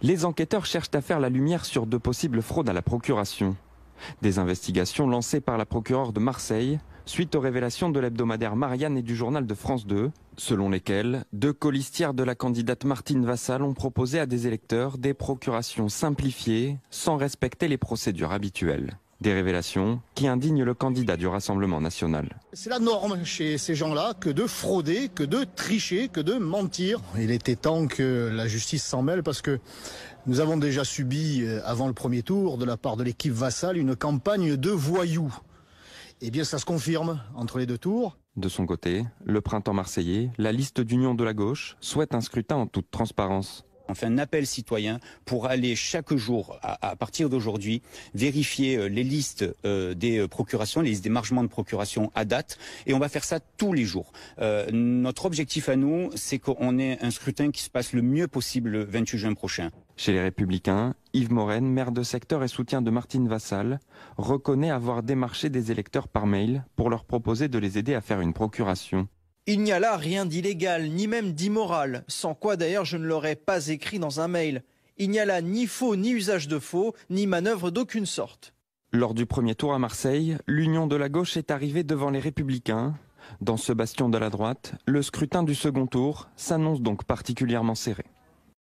Les enquêteurs cherchent à faire la lumière sur de possibles fraudes à la procuration. Des investigations lancées par la procureure de Marseille suite aux révélations de l'hebdomadaire Marianne et du journal de France 2, selon lesquelles deux colistières de la candidate Martine Vassal ont proposé à des électeurs des procurations simplifiées sans respecter les procédures habituelles. Des révélations qui indignent le candidat du Rassemblement national. C'est la norme chez ces gens-là que de frauder, que de tricher, que de mentir. Il était temps que la justice s'en mêle parce que nous avons déjà subi, euh, avant le premier tour, de la part de l'équipe Vassal, une campagne de voyous. Eh bien, ça se confirme entre les deux tours. De son côté, le printemps marseillais, la liste d'union de la gauche, souhaite un scrutin en toute transparence. On fait un appel citoyen pour aller chaque jour, à, partir d'aujourd'hui, vérifier euh, les listes euh, des euh, procurations, les listes des margements de procuration à date. Et on va faire ça tous les jours. notre objectif à nous, c'est qu'on ait un scrutin qui se passe le mieux possible le 28 juin prochain. Chez les Républicains, Yves Morène, maire de secteur et soutien de Martine Vassal, reconnaît avoir démarché des électeurs par mail pour leur proposer de les aider à faire une procuration. Il n'y a là rien d'illégal, ni même d'immoral, sans quoi d'ailleurs je ne l'aurais pas écrit dans un mail. Il n'y a là ni faux, ni usage de faux, ni manœuvre d'aucune sorte. Lors du premier tour à Marseille, l'union de la gauche est arrivée devant les républicains. Dans ce bastion de la droite, le scrutin du second tour s'annonce donc particulièrement serré.